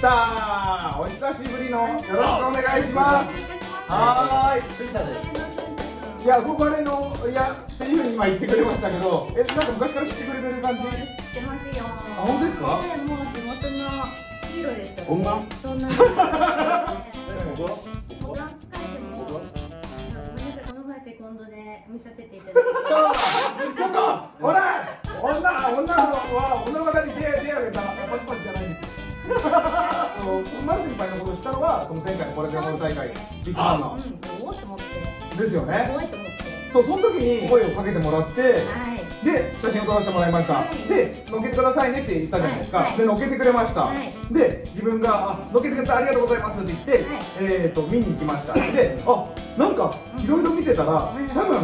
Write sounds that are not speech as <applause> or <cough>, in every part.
した。お久しぶりのよろしくお願いします。はーい。杉田ですいや憧れのいやっていうふうに今言ってくれましたけどえなんか昔から知ってくれてる感じ？知ってますよ。あ本当ですか？ええもう地元のヒーローですから、こんなそんな <laughs> 見させていただいて。ちょっとほら女女のは女の方に手手挙げたパチパチじゃない輩のことを知ったのはその前回のこれからの大会ビッグサンの。うん、おおと思って。ですよね。すごいと思って。そうその時に声をかけてもらってはい。で写真を撮らせてもらいました、はい。で乗っけてくださいねって言ったじゃないですか、はい。はいで乗っけてくれました、はい。で自分があ「乗っけてくれてありがとうございます」って言って、はい。えー、と見に行きました。であなんかいろいろ見てたらうん。多分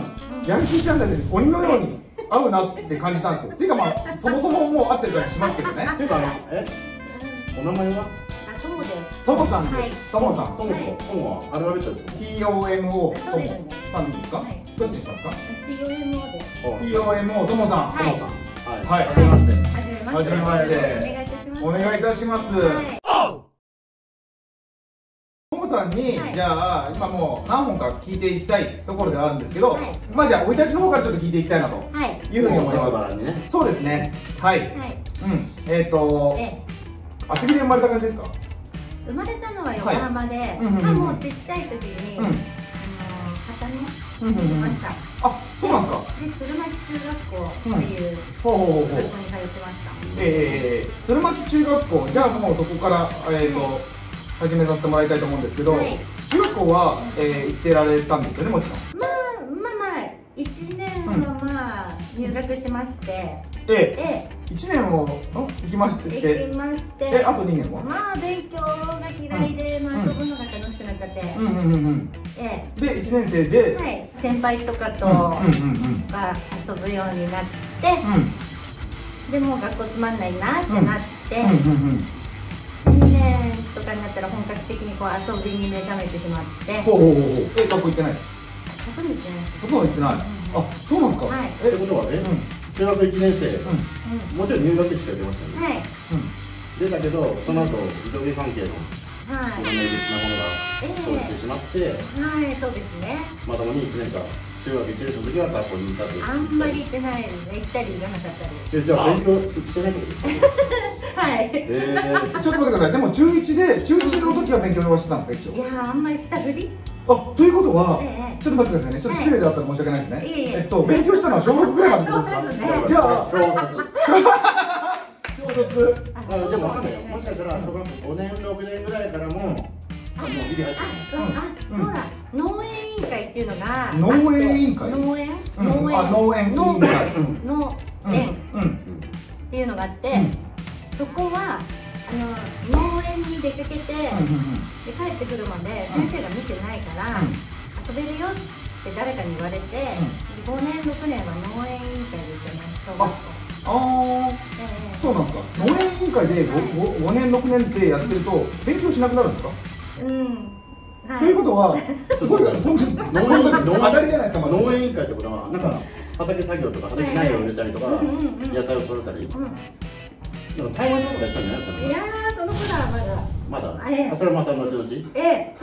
ヤンキーチャンネルに鬼のように合うなって感じたんですよ。っていうかまあ <laughs> そもそももう合ってる感じしますけどね。<laughs> っていうかあのえお名前は？あ、そうです。トモさんではい。すトモさん。トモとトモはアルファベットで TOMO トモそう。ですねさんですか、はい。どっちにしますか？TOMO です。TOMO トモさん、はい。トモさん。はい。はじめまして。はじめまして。お願いいたします。お願いいたします、はい。トモさんに、はい。じゃあ今もう何本か聞いていきたいところではあるんですけど、はい。まあじゃあ生い立ちの方からちょっと聞いていきたいなとはい。いうふうに思います。そうですね。はい、はい。うん。えっ、ー、とえ、厚木で生まれた感じですか？生まれたのは横浜で、うんうんうん。まあもうちっちゃい時に、うん。あの畑にうんうんうん。行きました。あそうなんですか？で、鶴巻中学校っていう学校に通ってました。えー、鶴巻中学校じゃあもうそこからえっ、ー、と、始めさせてもらいたいと思うんですけど、はい。中学校は、えー、行ってられたんですよねもちろん？まあまあまあ一年はまあ入学しまして、ええ1年をん？行きまして。え、行きまして、えあと2年は？まあ勉強が嫌いで、まあ遊ぶのが楽しくなっちゃって、うんうんうんうん。えで1年生で、え、はい、先輩とかと、が遊ぶようになって、うん。でもう学校つまんないなってなって、うんうんうん。2年とかになったら本格的にこう遊びに目覚めてしまって、ほうほうほうほう。え学校行ってない？そうですね。ほとんど行ってない。あそうなんですか。はい。ってことはねうんうん中学1年生。うん、もちろん入学式が出ましたね。はい、出たけどその後上下関係のいはい。ろんな異別なものが生じてしまってはい、そうですね。まともに1年間中学1年生の時は学校に行ったという。あんまり行ってないですね。行ったり行かなかったり。えじゃあ勉強ししてないってことですか？<laughs> はい。えー。ちょっと待ってください。でも中1で中1の時は勉強はしてたんですか一応？いやー、あんまり下振り？あということは、ええちょっと待ってくださいね。ちょっと失礼であったら申し訳ないですね、いえいえ。えっと勉強したのは小学ぐらいまでってことそうですかじゃあ小卒小卒あでもわかんないよもしかしたら小学校5年6年ぐらいからもあもう入ってあ、るあ、そうだ。農園委員会っていうのが。農園委員会農園。うん。農園。あ農園。委員会農農うん。園っうん。ていうのがあって、うん。そこは。あの農園に出かけて、で帰ってくるまで先生が見てないから、遊べるよって誰かに言われて、5年6年は農園委員会で行ってます小学校ああええ。そうなんですか。農園委員会で 5, 5年6年ってやってると勉強しなくなるんですか、うん。はい。ということは <laughs> すごい本当に農園本当たりじゃないですか農園委員会ってことはなんか畑作業とか畑苗を植えたりとか野菜を育てたり。うん。なんか台湾さんとかやってたんじゃないですかその頃はまだ。まだ？ええ。あそれはまた後々？ええ。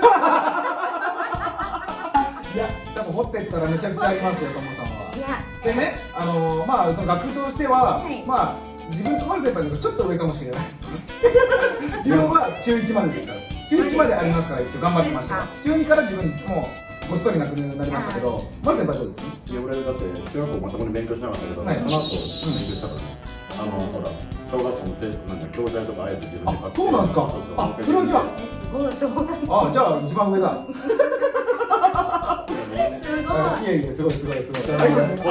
いや多分掘ってったらめちゃくちゃありますよトモさんは。いや。でね、あのーまあその学としては、はい。まあ自分と丸先輩のちょっと上かもしれない。<laughs> 自分は中1までですから。中1までありますから一応頑張ってました。は中2から自分もうごっそりなくなりましたけど丸先輩どうです？いや俺だって中学校まともに勉強しなかったけど、はい。その後勉強したから。ねあのほら小学校のてなんだ教材とかあえて自分で買って。あそうなんですか？あそれはじゃああじゃあ一番上だ。すごい。あいえいえすごいすごいすごい。だから国家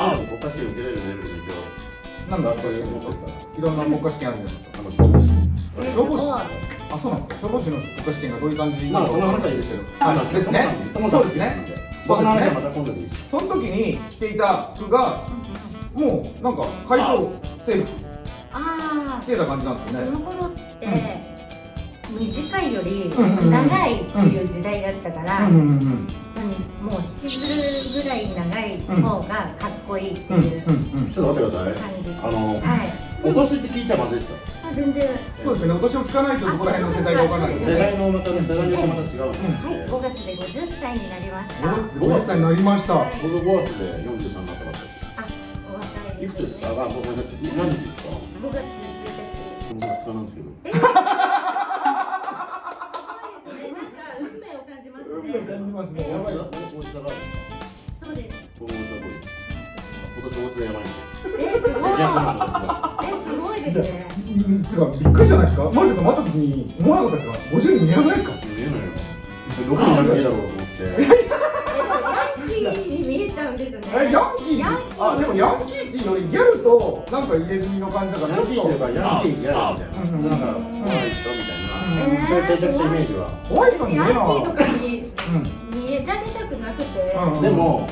試験受けれるレベルで一応なんだこれ。いろんな国家試験あるじゃないですか。あの消防士。え消防士。あそうなんですか？消防士の国家試験がどういう感じ？まあその話はい。いですけどあで。すね。そうですね。その話はまた今度でいいしその時に着ていた服がもうなんか海上制服ああ着てた感じなんですよね。その頃って短いよりうんうんうん。長いっていう時代だったから、うんうん何もう引きずるぐらい長い方がかっこいいってうんうんいううんうん。ちょっと待ってください感じ、あのはい。お年って聞いちゃまずいですかあ全然。そうですね。お年を聞かないとそこら辺の世代が分からないですね。世代のまたね世代によってまた違うはい。5月で50歳になりました。50歳になりました。はい。僕5月で43になったばっかあお若いりいくつですか？あごめんなさい。何日ですか？5月1日僕2日なんですけど。え？<laughs> なんか運命を感じます運命ね。感じます。ねえやばいです。かそうです。今年大阪やばいんでえすごいいやそうなんですえすごいですね。うんつうかびっくりじゃないですかマリさんが待った時に思わなかったですか50人見えない。ですか見えないよどこに先だろうと思ってヤンキーに見えちゃうんですね。えヤンキー？ヤンキーあでもヤンキーっていうよりギャルとなんか入れ墨の感じだからヤンキーっていうかヤンキーギャルみたいうんななんか怖い人みたいな。えーそういう定着したイメージは怖い人にヤンキーとかにうん。見えられたくなくてうん。でも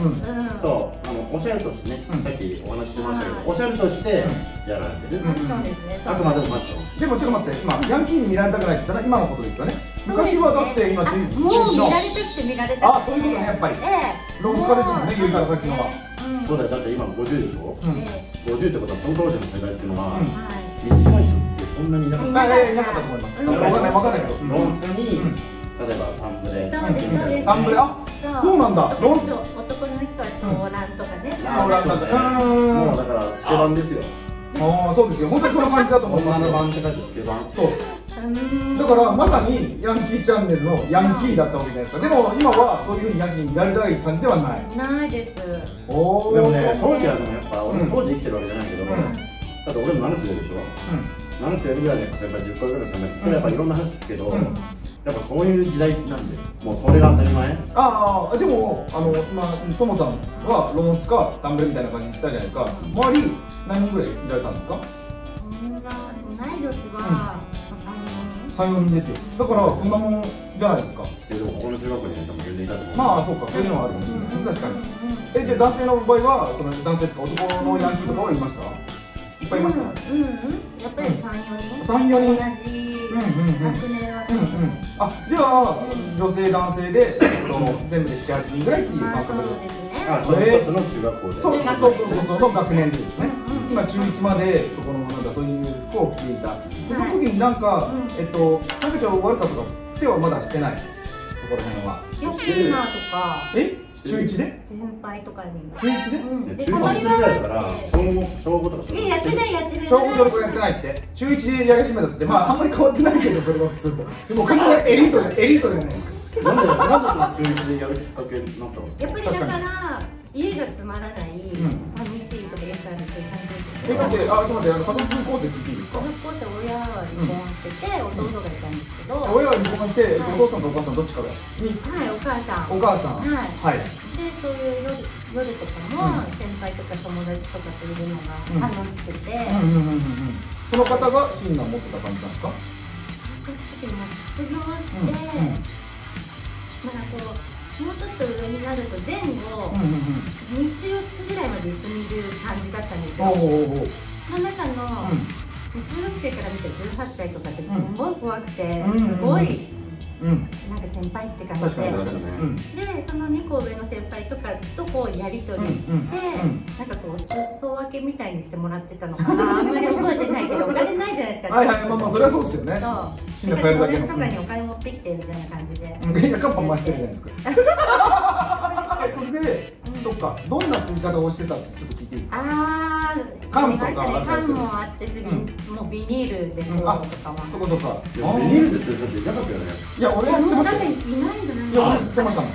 そうあのおしゃれとしてねうん。さっきお話ししてましたけどおしゃれとしてやられてる。うん。そうですねあくまでもファッショ。ンでもちょっと待って今ヤンキーに見られたくないって言ったら今のことですかね。昔はだって今もう見られたくて見られたくて。あそういうことねやっぱり。ええ。ロースカですもんね言うたらさっきのがうんそうだよ。だって今50でしょ？うん。え50ってことはその当時の世代っていうのは短い人ってそんなにいなかった。まあいやいやいなかったと思いますうんわかんないわかんないけどロンスカにうん例えばタンブレタンブレあそうなんだロンス男の人は長蘭とかね長蘭とかうんもうだからスケバンですよああそうですよ本当にその感じだと思本います場の版って書いてスケバンそううんだからまさにヤンキーチャンネルのヤンキーだったわけじゃないですか。でも今はそういうふうにヤンキーに見られたい感じではない。ないです。おおでもね当時はでもやっぱ俺うんも当時生きてるわけじゃないけどうん。だって俺も7つ上でしょ7つ上ぐらいの先輩10個ぐらいの先輩それやっぱいろんな話聞くけどうん。やっぱそういう時代なんでもうそれが当たり前。ああでもあの今トモさんはロンスかタンブレみたいな感じで言ったじゃないですか。周り何人ぐらいいられたんですか？同い年は34人ですよ。だからそんなもんじゃないですか。でもここの中学校には多分全然いたと思う。まあそうか。そういうのはあるかもしれない確かに。えじゃあ男性の場合はその男性ですか男のヤンキーとかはいました？いっぱいいました。うんうん。やっぱり34人？三四人。同じうんうんうん学年はうんうん。あじゃあ女性男性で、えっと、全部で78人ぐらいっていう感覚で。ですね。あその一つの中学校で。そうそうそうそう。そうの学年でですね。うんうん今中1までそこのを着ていた。でその時になんか、うん。えっとなんかちょっと悪さとか手はまだしてない？そこら辺は。ヤシーナとか。え？中1で？先輩とかに中1で？うん。中1ぐらいだから小5小5とか小いややってないやってない。小5小6やってないって。中1でやり始めたってまああんまり変わってないけどそれだとすると。でも完全にエリートじゃエリートじゃないですか。なんでなんでその中1でやるきっかけになったんですかやっぱりだから家がつまらない、ん。寂しいえだってあちょっと待ってあの家族構成聞いていいですか？この子って親は離婚してて、弟がいたんですけど、親は離婚して、お父さんとお母さんどっちかがにはい、お母さん。お母さん。はい。はい。で、そういう夜夜とかも、先輩とか友達とかといるのが楽しくて、その方がシンナー持ってた感じなんですか？その時も卒業して、うん。うん。なんかこう、もうちょっと上になると前後、うんうんうん。3つ4つぐらいまで一緒にいる感じだったんですよ。おうおうおう。その中の、うん。中学生から見て18歳とかってすごい怖くて、うん。すごいうん。なんか先輩って感じで。確かにうんでその2個上の先輩とかとこうやり取りして、うんうんうんなんかこう裾分けみたいにしてもらってたのかな。<laughs> あんまり覚えてないけどお金ないじゃないですか。はいはいまあまあそれはそうですよね。そう。だ帰るだけの。友達とかにお金持ってきてみたいな感じで、うんみんなカッパ回してるじゃないですかえそれでそっかどんな吸い方をしてたってちょっと聞いていいですか？あー缶とかあ缶もあってし、うもうビニールでこうとうんあかもそこそこいやビニールですよ。ちょっと痛かったよね。いや俺は知ってましたいないや俺知ってましたもん。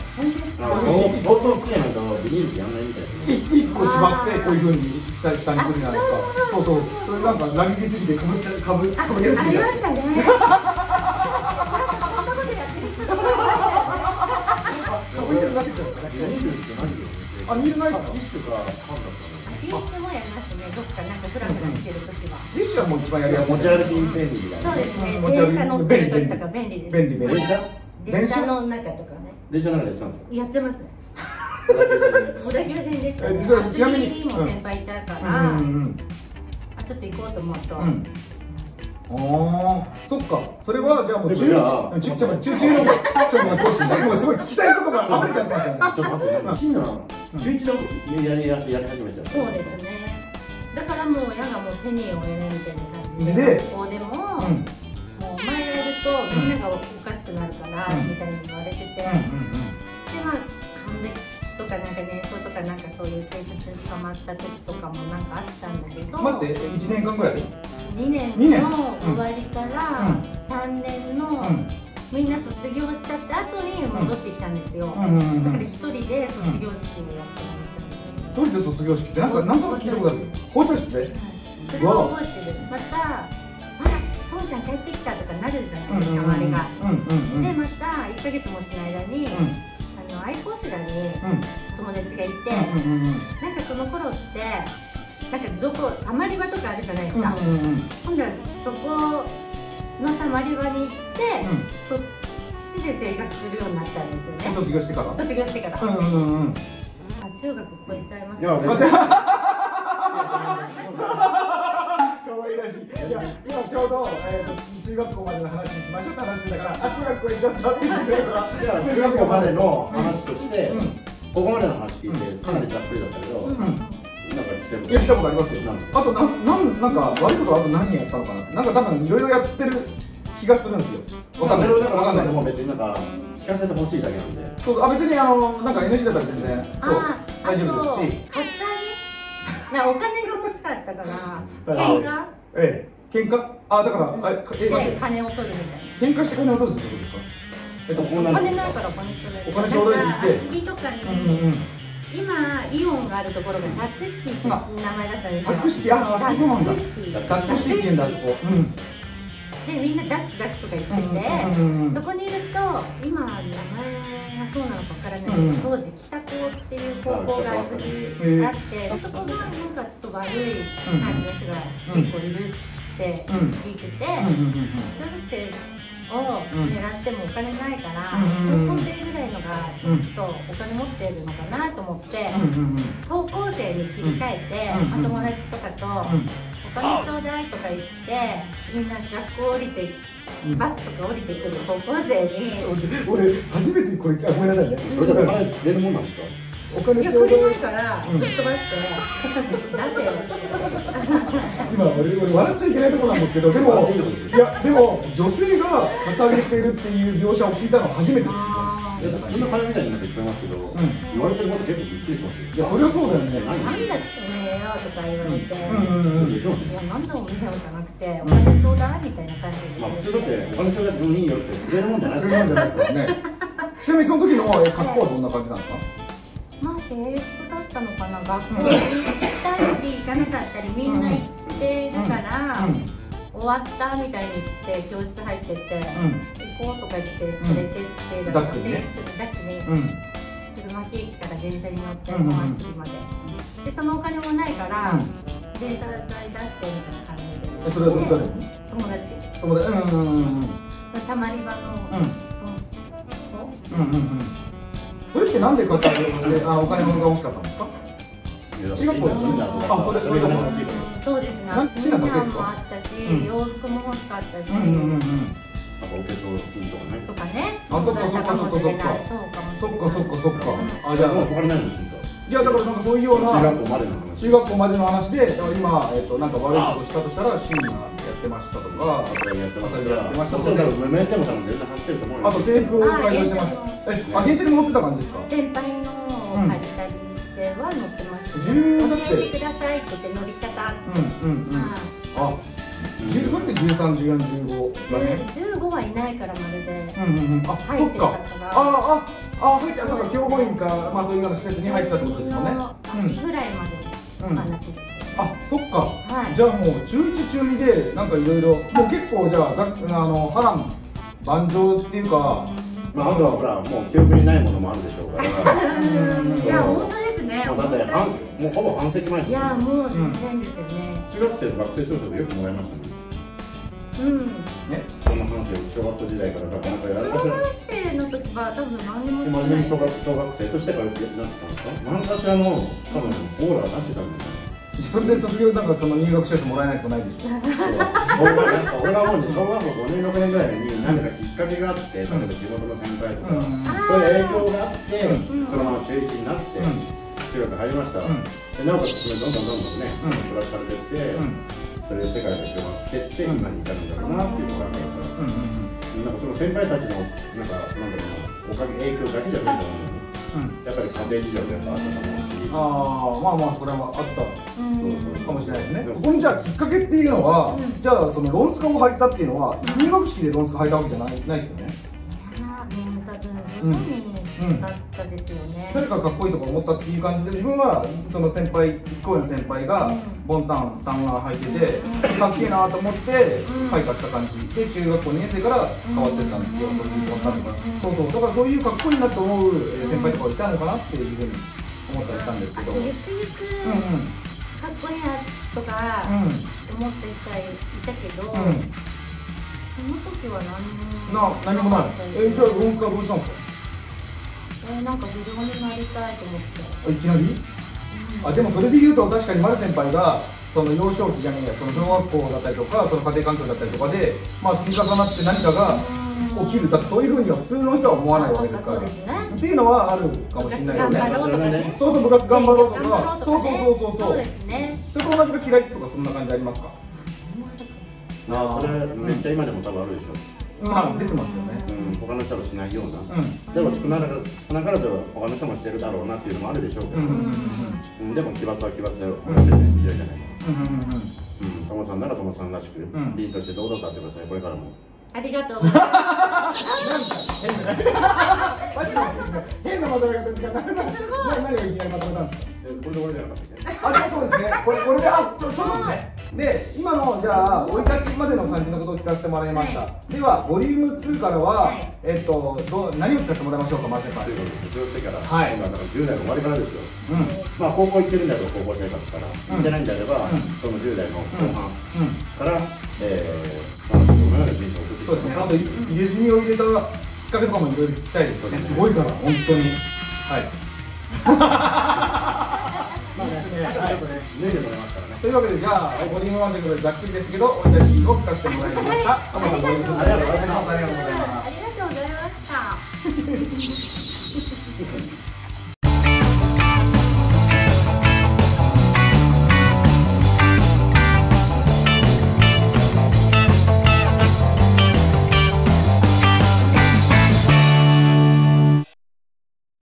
相当好きじゃないとビニールってやんないみたいですね。い一個縛ってこういう風に下下にするじゃないですか。そうそうそれなんかラグビーすぎてかぶっちゃかぶあ、かぶりやすあいじゃないりまししたか？ぶりやす。くなってきちゃうんです。ビねニールって何よあビニールないっす。かティッシュか缶だったティッシュもやります。ね。どっかなんかフラフラしてる時は。ティッシュはもう一番やりやす。い持ち歩き便利だそうです。ね。電車乗ってる時とか便利です。便利便利電車電車の中とかね。電車の中でやってたんです。かやってます。ね。小田急線でしたね。3D も先輩いたから、うんうんあちょっと行こうと思うと、うんああそっか。それはじゃあもう中でもじゃあ1中ちょっと待って中中のちょっと待って今すごい聞きたいことが溢れちゃってますよね。ちょっと待ってなんかシンナー中一のやりややり始めちゃった。そうですね。だからもう親がもう手に負えないみたいな感じじで学校でも、うん。もうお前がやるとみん。ながおかしくなるから、うん。みたいに言われてて、でうんまあ還暦とかなんか年少とかなんかそういう警察に捕まった時とかもなんかあったんだけどうん待って1年間ぐらい2年の終わりから3年の、うん。みんな卒業しちゃった後に戻ってきたんですよ、だから一人で卒業式をやってました、一人で卒業式ってなんかなんとなく聞いたことある？校長室で？それは覚えてる。また「あそうちゃん帰ってきた」とかなるじゃないですか、周りが。でまた1ヶ月もしない間に、愛好市らにうん。友達がいて、なんかその頃ってなんかどこたまり場とかあるじゃないですか、今度はそこのたまり場に行って、そっちで生活するようになったんですよね。卒業してから？卒業してから、うんうんうんあ中学超えちゃいました。ね <laughs> いいや今ちょうど、えー、と中学校までの話にしましょうって話だからあ中学校行っちゃったって言ってるからじゃあ中学校までの話として、うん。ここまでの話聞いてかなりざっくりだったけど、うん。なん。か来てことありますよあとなん。なん。なん。か悪いことあと何やったのかなってなん。か多分いろいろやってる気がするん。ですよわかん。ないそれをだからわかん。ないもう別になん。か聞かせてほしいだけなん。でそうあ別にあのなん。か NG だったら全然そう大丈夫とですしカツアゲなお金が欲しかったからええ喧嘩？あだからあえで待って。金を取るみたいな。喧嘩して金を取るってことですか？えっとお金ないからお金ちょうだいお金ちょうだいって言って。とかに、うんうん今イオンがあるところがタックシティって名前だったんですよタックシティああそうなんだタックシティって言うんだあそこうんでみんなダックダックとか言ってて、うんうんそこにいると今名前がそうなのかわからないけど、うん当時北高っていう高校が厚木にあって、そこがなんかちょっと悪い感じの人が結構いるって聞いてて、そういうってを狙ってもお金ないから、うん高校生ぐらいのがちょっとお金持ってるのかなと思って、高校生に切り替えて、うんお友達とかと、うんお金ちょうだいとか言ってみんな学校降りてうんバスとか降りてくる高校生に。俺初めてこれあごめんなさいね。それでもお金出るもんなんですか？おい金ちょうど。ないからうん。ぶっ飛ばして出せよ今俺俺笑っちゃいけないところなんですけどでもいいとこですいやでも女性がカツアゲしているっていう描写を聞いたのは初めてです。あいやだからそんな金みたいになんか聞こえますけど、ん。言われてること結構びっくりしますよ。いやそれはそうだよね。何？だってねよとか言われて、うんうんうんでしょいやなんでおめえよじゃなくてお金ちょうだいみたいな感じで。まあ普通だってお金ちょうだいでもいいよってくれるもんじゃないですかいうもんじゃないですからね。<laughs> ちなみにその時のえ格好はどんな感じなんですか？まあ制服だったのかな学校に。行ったり行かなかったりみんな行ってるから、うん。終わったみたいに言って教室入ってって、行こうとか言って連れてって、ダックにね。ダックに。うん。うん車木駅から電車に乗ってうんうん本厚木まで、でそのお金もないから、うん。電車代出してみたいな感じで。えそれは誰に友達。友達。うんうんうんうんたまり場の、うん。そうんうんうんそれってなんでカツアゲであお金が欲しかったんですか？中学校ですよねあそれそれがそうですね。もあったし、うん。洋服も欲しかったし、うんうんうんうん。なんかお化粧品とかね。とかねあそっかそっかそっか。そっかそっかそっかそっか。うん。あじゃあ。もうお金ないのしんかいやだからなんかそういうような。中学校までの話。中学校までの話で今、えっとなんか悪いことしたとしたらシニアやってましたとか朝やってました。やってましたもちろん多分無名でも多分絶対走ってると思うよ。あと制服を改造してましたえあ現地に持ってた感じですか？先輩のを借りたりしては乗ってました、うん。教えて。くださいって言って乗り方、うんうんうん。はあ十それで131415だいねで15はいないからまるでうんうんうん。あそっか。たからあああ入ってあそうか教護員かまあそういうような施設に入ってたってことですもんね。秋ぐらいまでのうん話です、あそっか。はい。じゃあもう中1中2でなんかいろいろもう結構じゃあざっあの波乱万丈っていうか。まああとはほらもう記憶にないものもあるでしょうから。<laughs> いや本当ですね。もうだって半もうほぼ半世紀前ですいよやもう全然ですよね。中学生と学生証書でよくもらいましたね。うん。ね。そんな話を小学校時代からなんかやらかし小ら学生の時は多分何にも今でも小学小学生としてからなってたんですか？何かしらの多分オーラが出してたんですよそれで卒業なんかその入学証書もらえないとないでしょ。俺はなんか俺が思うんで小学校5年6年ぐらいに何かきっかけがあって例えば地元の先輩とか、うん。そういう影響があって、うん。そのまま中1になって、うん。中学入りました、うんでなおかつどんどんどんどんね、うん。プラスされてって、うん。それで世界が広がってって今に至るんだろうなっていうのがあるからさなんかその先輩たちのなんかなんだろうなおかげ影響だけじゃないと思ううんうんやっぱり家庭事情でやっぱあったと思うし。ああまあまあそれはあったかもしれないですね。ここにじゃあきっかけっていうのは、うん。じゃあそのロンスカを履いたっていうのは入学式でロンスカ履いたわけじゃないないですよね。う多分日本にだったですよね、誰かかっこいいとか思ったっていう感じで自分はその先輩一個上の先輩がうん。ボンタンタンが履いててうん。かっけえなと思ってうん。履いたした感じ。で中学校2年生から変わってったんですよ、うん。そういうボンタンとか、うんそうそう。だからそういうかっこいいなと思うえー先輩とかいたのかなっていうふうに思ったりしたんですけど、ゆくゆくかっこいいなとか思っていたいたけど、うん。うんその時は何もな何もない。えじゃあロンスカどうしたんですか？えーなんか不良になりたいと思って、あいきなり？あでもそれで言うと確かに丸先輩がその幼少期じゃねえやその小学校だったりとかその家庭環境だったりとかでまあ積み重なって何かが起きる。だってそういうふうには普通の人は思わないわけですから。ね。っていうのはあるかもしれないですね。頑張ろうとかね。そうそう部活頑張ろうとか。頑張ろうとかね。そうそうそうそうそう。ですね。人と同じが嫌いとかそんな感じありますか？あそれめっちゃ今でも多分あるでしょ、まあ出てますよね。うん、他の人はしないような、うん。でも少なからず少なからず他の人もしてるだろうなっていうのもあるでしょうけど、うんうんうんうん。でも奇抜は奇抜だよ、別に嫌いじゃないからうん。うんうんうん。うん、ともさんならともさんらしく、ん。リードして堂々とやってください、これからも。ありがとうございます。マジでですね変なまとめ方ですか何がいきなりまとめたんですか？え、これで終わりじゃなかったっけ？あ、そうですね。これ、これで、あ、ちょ、ちょうどですね。で、今の、じゃあ、生い立ちまでの感じのことを聞かせてもらいました。はでは、ボリューム2からは、はいえっと、どう、何を聞かせてもらいましょうか、まずやっぱり。中学卒業してから、はい今だから10代の終わりからですよ。うん。うん。まあ、高校行ってるんだけど、高校生活から。行ってないんであれば、うんその10代の後半うん。から、えー、まあ、どのような人生を送っていそうですね。あと。入れ墨を入れたきっかけとかもいろいろ聞きたいですよね。すごいから、本当に。はい。<laughs> まあね、はい。脱いでもらいますからね。というわけで、じゃあ、ボリューム1ということで、ざっくりですけど、生い立ちを聞かせてもらいました。トモさん、ボリューム2ありがとうございますありがとうございますあ。りがとうございました